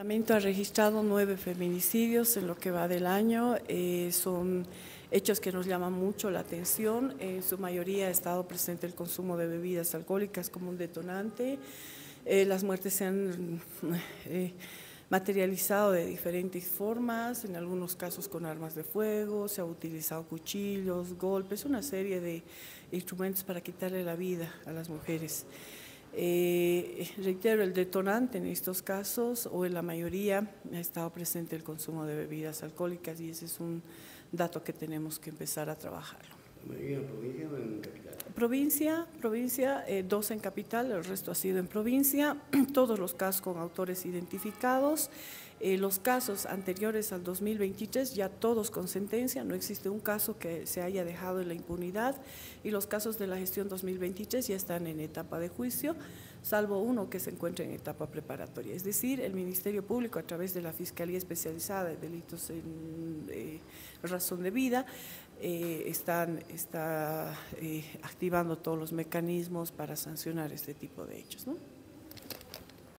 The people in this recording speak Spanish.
El departamento ha registrado nueve feminicidios en lo que va del año. Eh, son hechos que nos llaman mucho la atención. En su mayoría ha estado presente el consumo de bebidas alcohólicas como un detonante. Eh, las muertes se han eh, materializado de diferentes formas, en algunos casos con armas de fuego, se ha utilizado cuchillos, golpes, una serie de instrumentos para quitarle la vida a las mujeres. Eh, reitero, el detonante en estos casos, o en la mayoría, ha estado presente el consumo de bebidas alcohólicas y ese es un dato que tenemos que empezar a trabajarlo. ¿En provincia o en capital? Provincia, provincia, eh, dos en capital, el resto ha sido en provincia, todos los casos con autores identificados. Eh, los casos anteriores al 2023 ya todos con sentencia, no existe un caso que se haya dejado en la impunidad y los casos de la gestión 2023 ya están en etapa de juicio, salvo uno que se encuentra en etapa preparatoria. Es decir, el Ministerio Público a través de la Fiscalía Especializada de Delitos en eh, Razón de Vida eh, están, está activando todos los mecanismos para sancionar este tipo de hechos. ¿no?